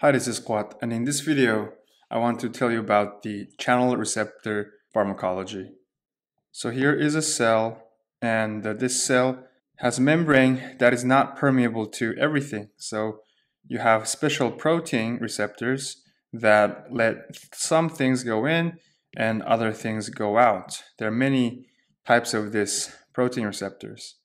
Hi, this is Kwat, and in this video, I want to tell you about the channel receptor pharmacology. So here is a cell, and uh, this cell has a membrane that is not permeable to everything. So you have special protein receptors that let some things go in and other things go out. There are many types of this protein receptors.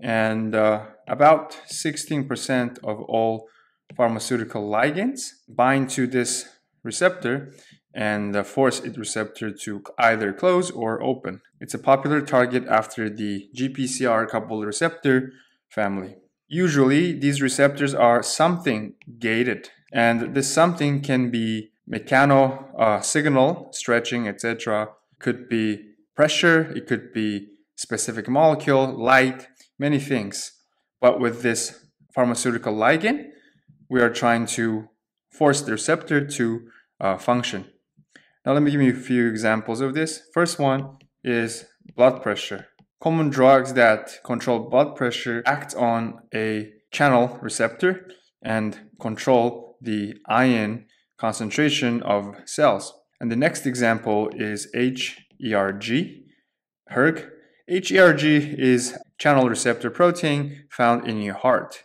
And uh, about 16% of all pharmaceutical ligands bind to this receptor and uh, force its receptor to either close or open. It's a popular target after the GPCR coupled receptor family. Usually, these receptors are something gated, and this something can be mechano uh, signal, stretching, etc. Could be pressure, it could be specific molecule, light, many things. But with this pharmaceutical ligand, we are trying to force the receptor to uh, function. Now let me give you a few examples of this. First one is blood pressure. Common drugs that control blood pressure act on a channel receptor and control the ion concentration of cells. And the next example is HERG, HERG. HERG is channel receptor protein found in your heart.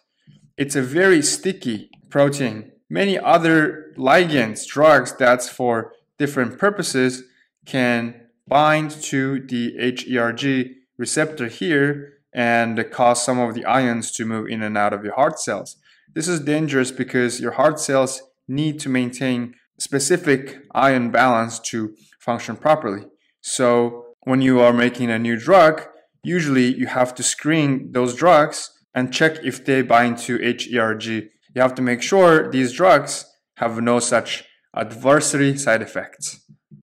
It's a very sticky protein. Many other ligands, drugs that's for different purposes can bind to the HERG receptor here and cause some of the ions to move in and out of your heart cells. This is dangerous because your heart cells need to maintain specific ion balance to function properly. So when you are making a new drug, usually you have to screen those drugs and check if they bind to HERG you have to make sure these drugs have no such adversary side effects.